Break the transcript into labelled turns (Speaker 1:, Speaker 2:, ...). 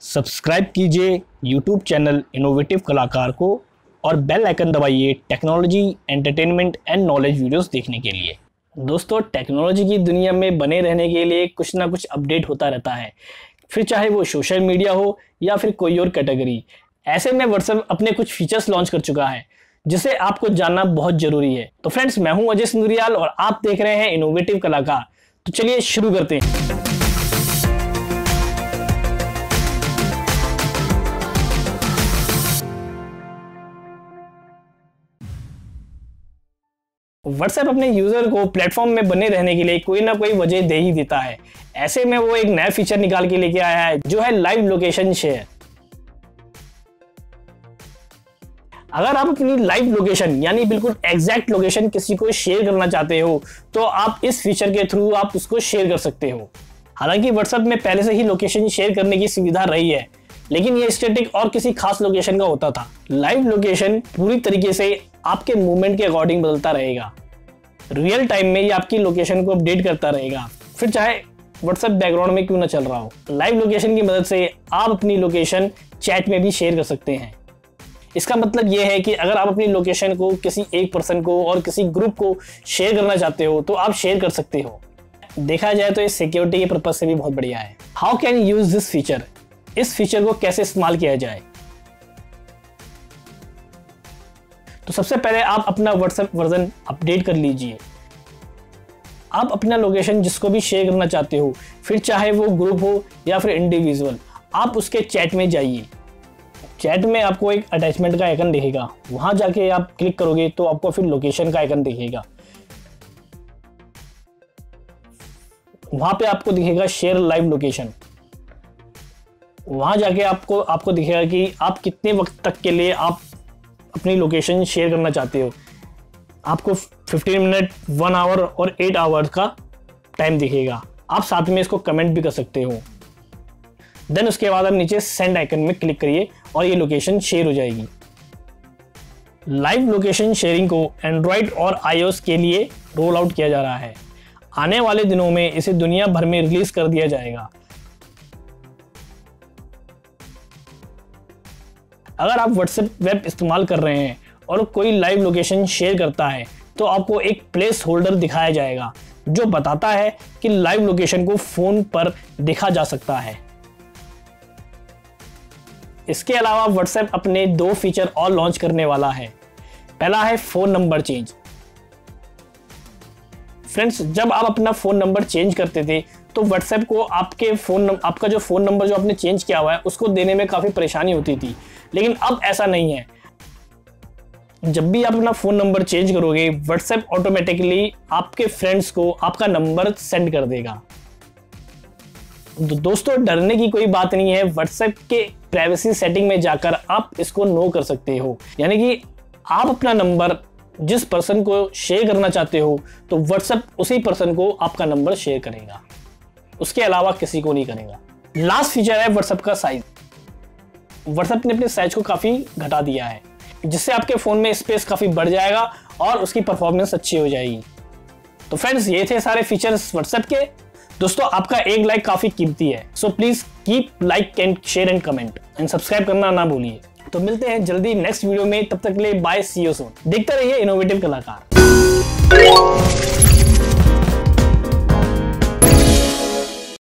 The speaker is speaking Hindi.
Speaker 1: सब्सक्राइब कीजिए यूट्यूब चैनल इनोवेटिव कलाकार को और बेल आइकन दबाइए technology, entertainment and knowledge videos देखने के लिए। दोस्तों, टेक्नोलॉजी की दुनिया में बने रहने के लिए कुछ ना कुछ अपडेट होता रहता है। फिर चाहे वो सोशल मीडिया हो या फिर कोई और कैटेगरी, ऐसे में व्हाट्सएप अपने कुछ फीचर्स लॉन्च कर चुका है, जिसे आपको जानना बहुत ज़रूरी है। तो फ्रेंड्स मैं हूँ अजय सिंदुरियाल और आप देख रहे हैं इनोवेटिव कलाकार। तो चलिए शुरू करते हैं। व्हाट्सएप अपने यूज़र को प्लेटफॉर्म में बने रहने के लिए कोई ना कोई वजह दे ही देता है। ऐसे में वो एक नया फीचर निकाल के लेके आया है, जो है लाइव लोकेशन शेयर अगर आप अपनी लाइव लोकेशन यानी बिल्कुल एग्जैक्ट लोकेशन किसी को शेयर करना चाहते हो तो आप इस फीचर के थ्रू आप उसको शेयर कर सकते हो। हालाँकि व्हाट्सएप में पहले से ही लोकेशन शेयर करने की सुविधा रही है लेकिन ये स्टेटिक और किसी खास लोकेशन का होता था। लाइव लोकेशन पूरी तरीके से आपके मूवमेंट के अकॉर्डिंग बदलता रहेगा। रियल टाइम में ये आपकी लोकेशन को अपडेट करता रहेगा। फिर चाहे व्हाट्सएप बैकग्राउंड में क्यों ना चल रहा हो। लाइव लोकेशन की मदद से आप अपनी लोकेशन चैट में भी शेयर कर सकते हैं। इसका मतलब यह है कि अगर आप अपनी लोकेशन को किसी एक पर्सन को और किसी ग्रुप को शेयर करना चाहते हो तो आप शेयर कर सकते हो। देखा जाए तो इस सिक्योरिटी के पर्पज से भी बहुत बढ़िया है। How can use this feature इस फीचर को कैसे इस्तेमाल किया जाए? तो सबसे पहले आप अपना व्हाट्सएप वर्जन अपडेट कर लीजिए। आप अपना लोकेशन जिसको भी शेयर करना चाहते हो, फिर चाहे वो ग्रुप हो या फिर इंडिविजुअल आप उसके चैट में जाइए। चैट में आपको एक अटैचमेंट का आइकन दिखेगा। वहाँ जाके आप क्लिक करोगे तो आपको फिर लोकेशन का आइकन दिखेगा। वहाँ पे आपको दिखेगा शेयर लाइव लोकेशन वहाँ जाके आपको आपको दिखेगा कि आप कितने वक्त तक के लिए आप अपनी लोकेशन शेयर करना चाहते हो। आपको 15 मिनट वन आवर और एट आवर का टाइम दिखेगा। आप साथ में इसको कमेंट भी कर सकते हो। देन उसके बाद आप नीचे सेंड आइकन में क्लिक करिए और ये लोकेशन शेयर हो जाएगी। लाइव लोकेशन शेयरिंग को एंड्रॉयड और आईओएस के लिए रोल आउट किया जा रहा है। आने वाले दिनों में इसे दुनिया भर में रिलीज़ कर दिया जाएगा। अगर आप व्हाट्सएप वेब इस्तेमाल कर रहे हैं और कोई लाइव लोकेशन शेयर करता है तो आपको एक प्लेस होल्डर दिखाया जाएगा, जो बताता है कि लाइव लोकेशन को फ़ोन पर देखा जा सकता है। इसके अलावा व्हाट्सएप अपने दो फीचर और लॉन्च करने वाला है। पहला है फ़ोन नंबर चेंज फ्रेंड्स जब आप अपना फ़ोन नंबर चेंज करते थे तो व्हाट्सएप को आपके फ़ोन आपका जो फ़ोन नंबर जो आपने चेंज किया हुआ है, उसको देने में काफ़ी परेशानी होती थी। लेकिन अब ऐसा नहीं है। जब भी आप अपना फ़ोन नंबर चेंज करोगे व्हाट्सएप ऑटोमेटिकली आपके फ्रेंड्स को आपका नंबर सेंड कर देगा। तो दोस्तों, डरने की कोई बात नहीं है। व्हाट्सएप के प्राइवेसी सेटिंग में जाकर आप इसको नो कर सकते हो। यानी कि आप अपना नंबर जिस पर्सन को शेयर करना चाहते हो तो व्हाट्सएप उसी पर्सन को आपका नंबर शेयर करेगा। उसके अलावा किसी को नहीं करेगा। लास्ट फीचर है व्हाट्सएप का साइज़ व्हाट्सएप ने अपने साइज़ को काफ़ी घटा दिया है, जिससे आपके फ़ोन में स्पेस काफ़ी बढ़ जाएगा और उसकी परफॉर्मेंस अच्छी हो जाएगी। तो फ्रेंड्स ये थे सारे फीचर्स व्हाट्सएप के। दोस्तों, आपका एक लाइक काफ़ी कीमती है। So please keep like and share and comment and subscribe करना ना भूलिए। तो मिलते हैं जल्दी नेक्स्ट वीडियो में। तब तक के लिए बाय सी देखते रहिए इनोवेटिव कलाकार।